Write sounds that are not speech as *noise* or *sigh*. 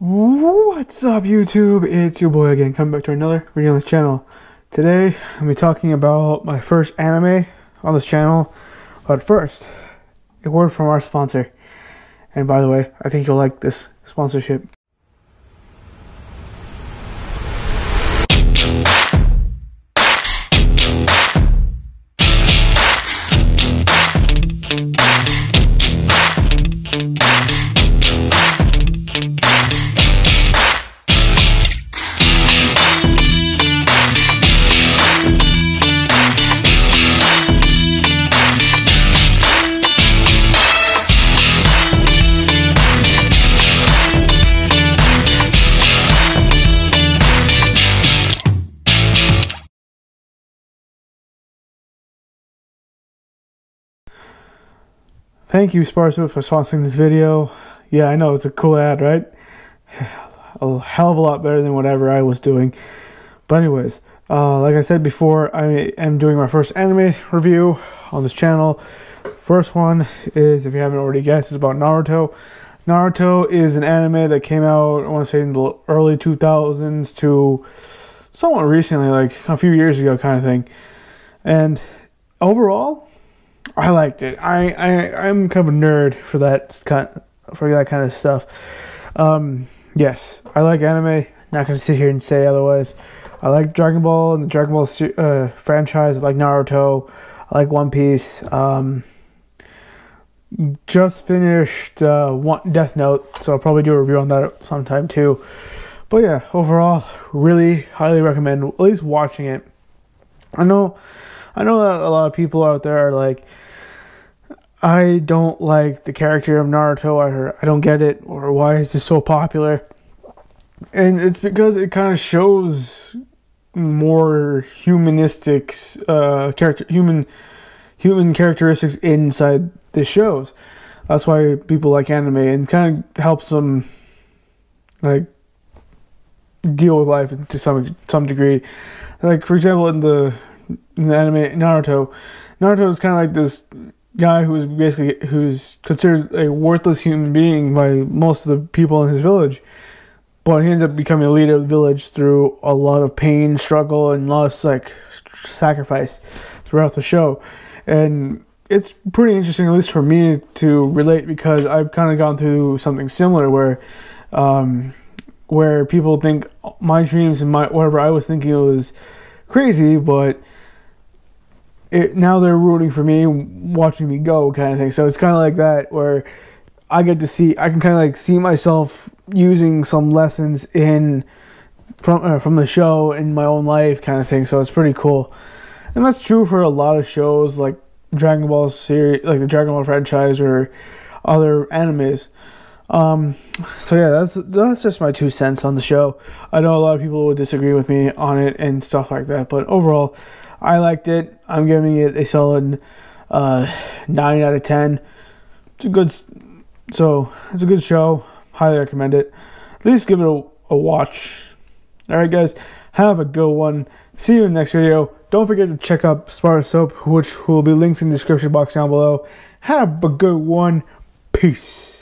What's up YouTube? It's your boy again, coming back to another video on this channel. Today, I'm going to be talking about my first anime on this channel. But first, a word from our sponsor. And by the way, I think you'll like this sponsorship. Thank you, Spar Soap, for sponsoring this video. Yeah, I know, it's a cool ad, right? *sighs* A hell of a lot better than whatever I was doing. But anyways, uh, like I said before, I am doing my first anime review on this channel. First one is, if you haven't already guessed, is about Naruto. Naruto is an anime that came out, I want to say, in the early 2000s to somewhat recently, like a few years ago kind of thing. And overall, I liked it. I, I I'm kind of a nerd for that kind for that kind of stuff. Um, yes, I like anime. Not gonna sit here and say otherwise. I like Dragon Ball and the Dragon Ball uh, franchise. I like Naruto. I like One Piece. Um, just finished uh, one Death Note, so I'll probably do a review on that sometime too. But yeah, overall, really highly recommend at least watching it. I know, I know that a lot of people out there are like, I don't like the character of Naruto. I I don't get it, or why is this so popular? And it's because it kind of shows more humanistic uh, character, human, human characteristics inside the shows. That's why people like anime and kind of helps them like deal with life to some some degree. Like for example, in the in the anime Naruto, Naruto is kind of like this guy who's basically who's considered a worthless human being by most of the people in his village. But he ends up becoming a leader of the village through a lot of pain, struggle, and a lot of like sacrifice throughout the show. And it's pretty interesting, at least for me, to relate because I've kind of gone through something similar where, um, where people think my dreams and my whatever I was thinking was crazy, but it, now they're rooting for me, watching me go, kind of thing. So it's kind of like that where I get to see, I can kind of like see myself using some lessons in from uh, from the show in my own life, kind of thing. So it's pretty cool, and that's true for a lot of shows like Dragon Ball series, like the Dragon Ball franchise or other animes. Um, so yeah, that's that's just my two cents on the show. I know a lot of people would disagree with me on it and stuff like that, but overall, I liked it. I'm giving it a solid uh, nine out of ten. It's a good, so it's a good show. Highly recommend it. At least give it a, a watch. All right, guys, have a good one. See you in the next video. Don't forget to check out Spar Soap, which will be links in the description box down below. Have a good one. Peace.